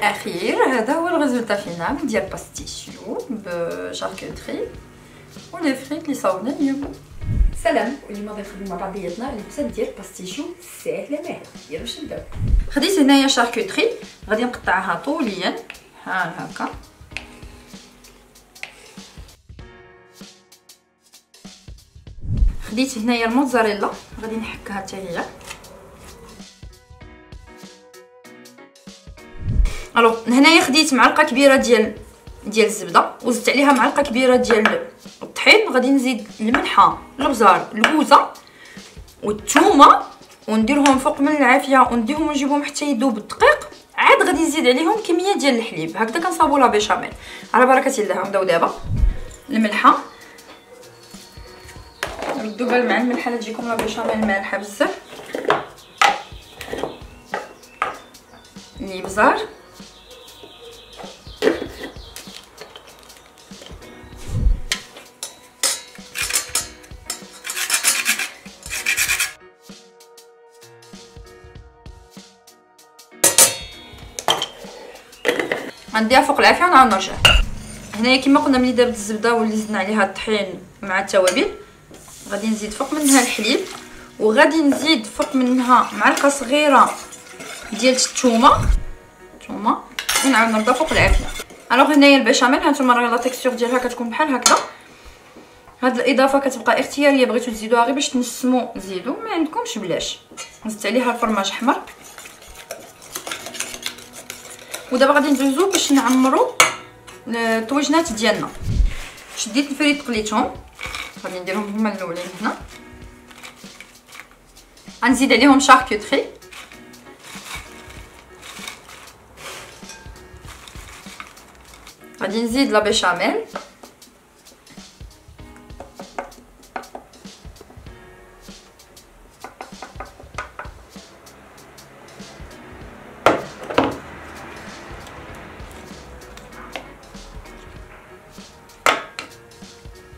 الأخير هذا هو ال résultat final ديال pasticcio ب charcuterie و les frites اللي صاوبنا اليوم سلام واليوم غادي نخدمو مع بعضياتنا البسات ديال pasticcio ساهله ماهله يلا باش نبداو خديت هنايا charcuterie غادي نقطعها طوليا. ها هكا. خديت هنايا الموتزاريلا. غادي نحكها حتى هي. ألو هنايا خديت معلقة كبيرة ديال ديال الزبدة وزدت عليها معلقة كبيرة ديال الطحين. غادي نزيد الملحة البزار الكوزه والثومه ونديرهم فوق من العافية ونديهم ونجيبهم حتى يذوب الدقيق عاد غادي نزيد عليهم كمية ديال الحليب. هكذا كنصاوبوا لا بيشاميل. على بركة الله نبداو دابا. الملحة. ردوا بال مع الملحة تجيكم لا بيشاميل مالحة بزاف. الابزار غنديها فوق العافية ونعاود نرجع. هنايا كما قلنا ملي دابت الزبدة واللي زدنا عليها الطحين مع التوابل غادي نزيد فوق منها الحليب وغادي نزيد فوق منها معلقة صغيرة ديال الثومه الثومه ونعاود نردها فوق العافية. Alors هنايا البشاميل هانتوما راه la texture ديالها كتكون بحال هكذا. هاد الإضافة كتبقى اختيارية بغيتو تزيدوها غير باش تنسمو زيدو ما عندكمش بلاش. زدت عليها الفرماج أحمر. ودابا غادي ندوزو باش نعمرو الطويجنات ديالنا. شديت الفريت قليتهم. غادي نديرهم هما الأولين هنا. غنزيد عليهم شاركوتري غادي نزيد لا بيشاميل.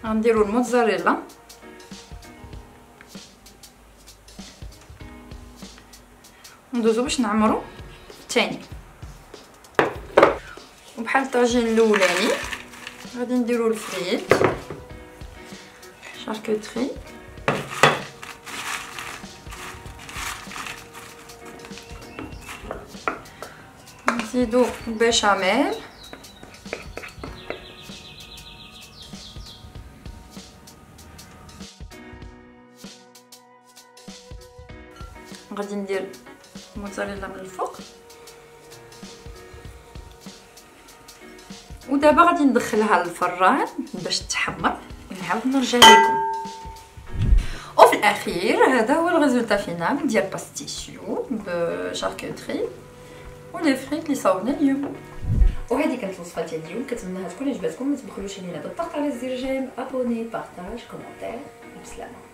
غنديرو الموتزاريلا ندوزو باش نعمرو الثاني وبحال الطاجين الأولاني غادي نديرو الفريت. شاركوتري نزيدو البيشاميل غادي ندير موتزاريلا من الفوق. ودابا غادي ندخلها للفران باش تحمر ونعاود نرجع لكم. وفي الأخير هذا هو ال résultat final ديال pasticcio ب charcuterie و les frites اللي صاوبنا اليوم. وهذه كانت الوصفة ديال اليوم. كنتمنىها تكون عجبتكم. ما تبخلوش علينا بالضغط على زر j'aime. abonnez partage commentaire بسلامة.